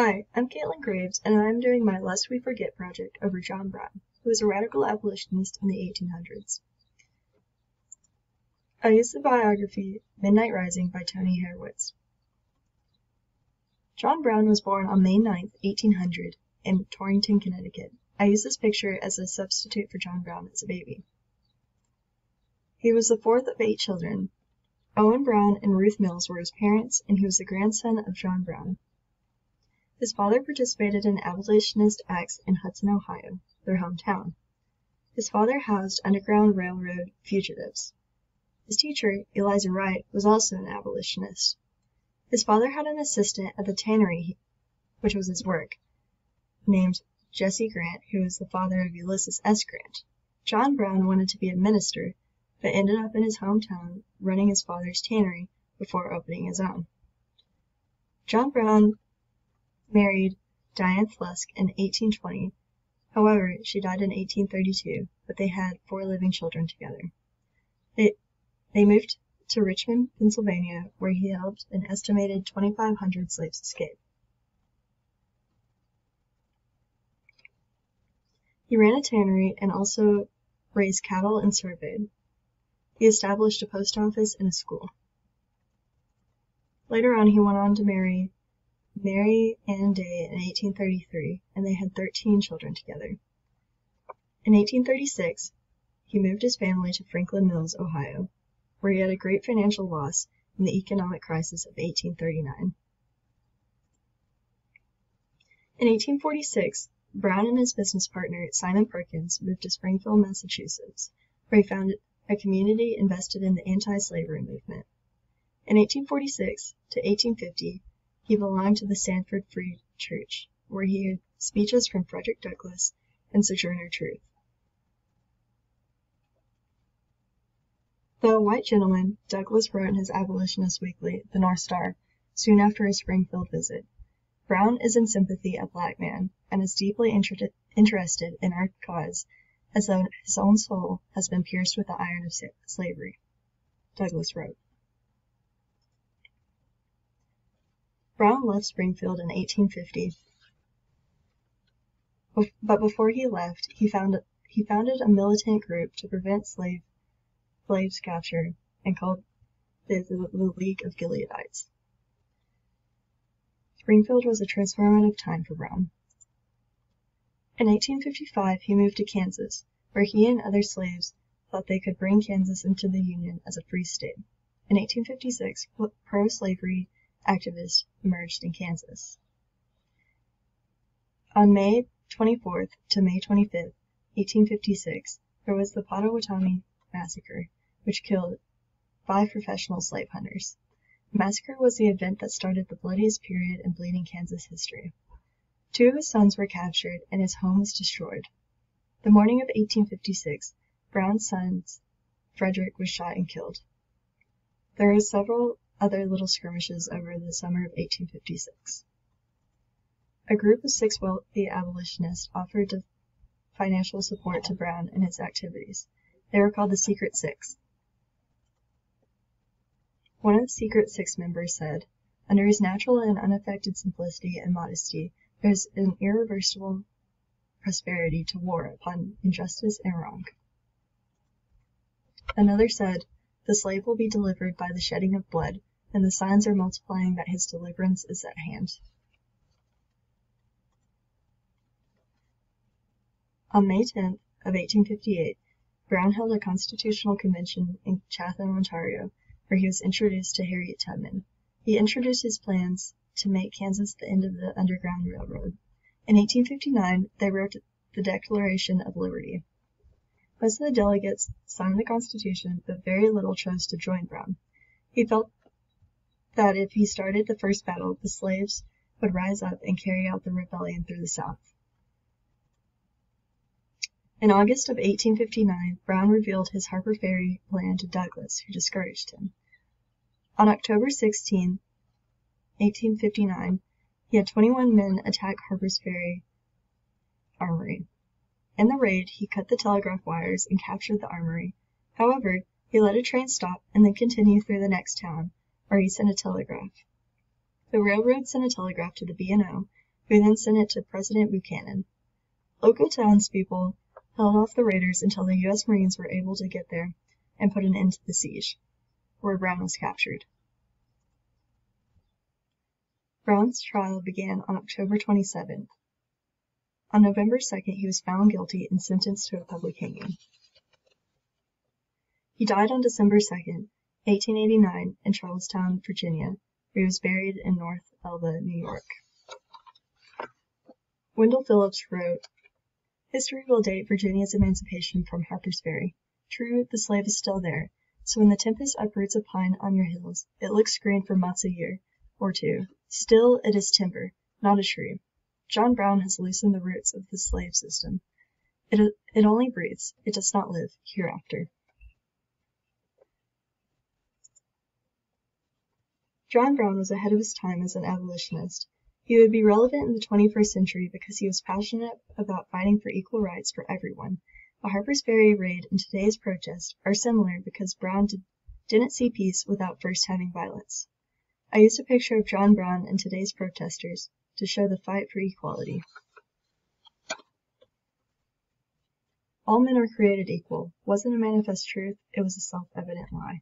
Hi, I'm Katelynn Graves, and I'm doing my Lest We Forget project over John Brown, who was a radical abolitionist in the 1800s. I used the biography Midnight Rising by Tony Horwitz. John Brown was born on May 9, 1800, in Torrington, Connecticut. I use this picture as a substitute for John Brown as a baby. He was the fourth of eight children. Owen Brown and Ruth Mills were his parents, and he was the grandson of John Brown. His father participated in abolitionist acts in Hudson, Ohio, their hometown. His father housed Underground Railroad fugitives. His teacher, Eliza Wright, was also an abolitionist. His father had an assistant at the tannery, which was his work, named Jesse Grant, who was the father of Ulysses S. Grant. John Brown wanted to be a minister, but ended up in his hometown running his father's tannery before opening his own. John Brown married Dianthe Lusk in 1820. However, she died in 1832, but they had four living children together. They, they moved to Richmond, Pennsylvania, where he helped an estimated 2,500 slaves escape. He ran a tannery and also raised cattle and surveyed. He established a post office and a school. Later on, he went on to marry Mary Ann Day in 1833, and they had 13 children together. In 1836, he moved his family to Franklin Mills, Ohio, where he had a great financial loss in the economic crisis of 1839. In 1846, Brown and his business partner, Simon Perkins, moved to Springfield, Massachusetts, where he founded a community invested in the anti-slavery movement. In 1846 to 1850, he belonged to the Sanford Free Church, where he heard speeches from Frederick Douglass and Sojourner Truth. Though a white gentleman, Douglass wrote in his abolitionist weekly, The North Star, soon after his Springfield visit, Brown is in sympathy a black man, and is deeply inter- interested in our cause, as though his own soul has been pierced with the iron of slavery. Douglass wrote. Brown left Springfield in 1850, but before he left, he, found, he founded a militant group to prevent slave, slaves capture and called it the, the League of Gileadites. Springfield was a transformative time for Brown. In 1855 he moved to Kansas, where he and other slaves thought they could bring Kansas into the Union as a free state. In 1856 pro-slavery activists emerged in Kansas. On May 24th to May 25th, 1856, there was the Pottawatomie Massacre, which killed five professional slave hunters. The massacre was the event that started the bloodiest period in bleeding Kansas history. Two of his sons were captured and his home was destroyed. The morning of 1856, Brown's son, Frederick, was shot and killed. There were several other little skirmishes over the summer of 1856. A group of six wealthy abolitionists offered financial support to Brown in his activities. They were called the Secret Six. One of the Secret Six members said, "Under his natural and unaffected simplicity and modesty there is an irreversible prosperity to war upon injustice and wrong." Another said, "The slave will be delivered by the shedding of blood, and the signs are multiplying that his deliverance is at hand. On May 10th of 1858, Brown held a constitutional convention in Chatham, Ontario, where he was introduced to Harriet Tubman. He introduced his plans to make Kansas the end of the Underground Railroad. In 1859, they wrote the Declaration of Liberty. Most of the delegates signed the Constitution, but very little chose to join Brown. He felt that if he started the first battle, the slaves would rise up and carry out the rebellion through the South. In August of 1859, Brown revealed his Harper Ferry plan to Douglass, who discouraged him. On October 16, 1859, he had 21 men attack Harper's Ferry armory. In the raid, he cut the telegraph wires and captured the armory. However, he let a train stop and then continue through the next town, where he sent a telegraph. The railroad sent a telegraph to the B. & O. who then sent it to President Buchanan. Local townspeople held off the raiders until the U.S. Marines were able to get there and put an end to the siege, where Brown was captured. Brown's trial began on October 27th. On November 2nd he was found guilty and sentenced to a public hanging. He died on December 2nd, 1889, in Charlestown, Virginia, where he was buried in North Elba, New York. Wendell Phillips wrote, History will date Virginia's emancipation from Harper's Ferry. True, the slave is still there, so when the tempest uproots a pine on your hills, it looks green for months a year or two. Still, it is timber, not a tree. John Brown has loosened the roots of the slave system. It, it only breathes, it does not live hereafter. John Brown was ahead of his time as an abolitionist. He would be relevant in the 21st century because he was passionate about fighting for equal rights for everyone. The Harper's Ferry raid and today's protest are similar because Brown did, didn't see peace without first having violence. I used a picture of John Brown and today's protesters to show the fight for equality. All men are created equal wasn't a manifest truth, it was a self-evident lie.